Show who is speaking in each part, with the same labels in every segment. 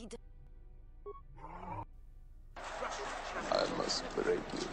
Speaker 1: I must break you.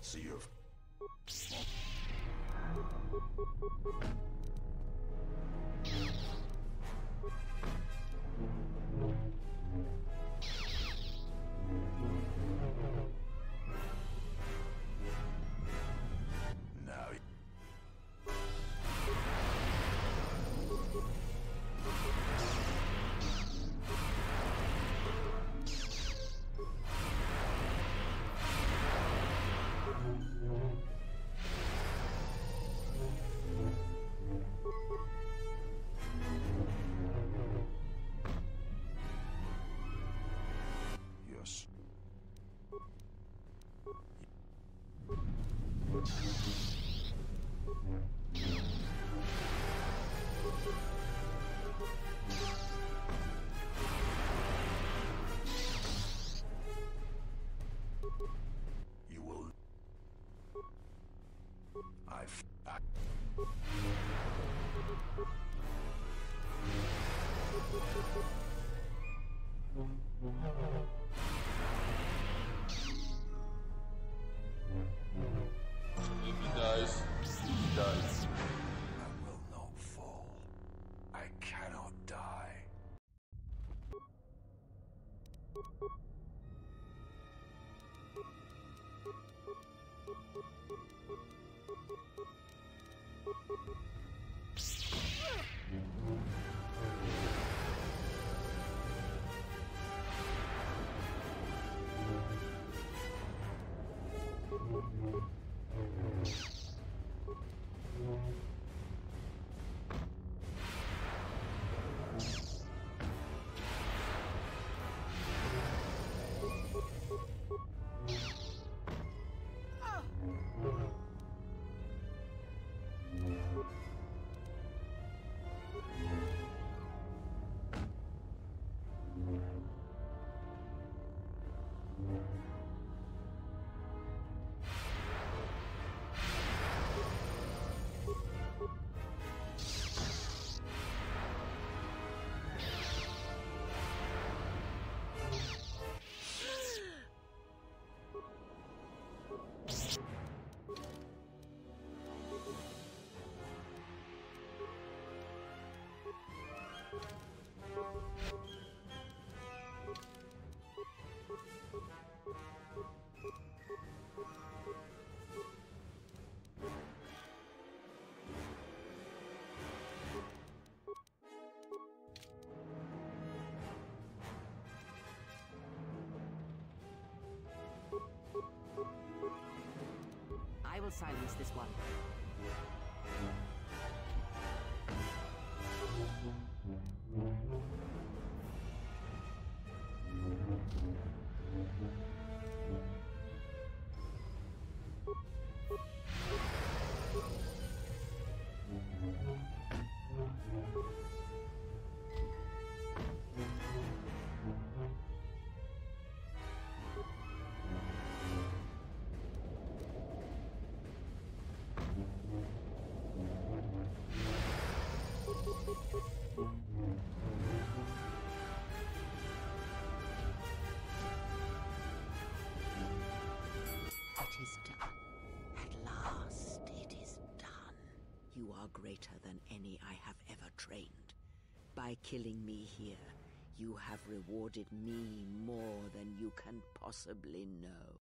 Speaker 2: See you. Thank you. will silence this one. It is done.
Speaker 3: At last, it is done.
Speaker 4: You are greater than any I have ever trained. By killing me here, you have rewarded me more than you can possibly know.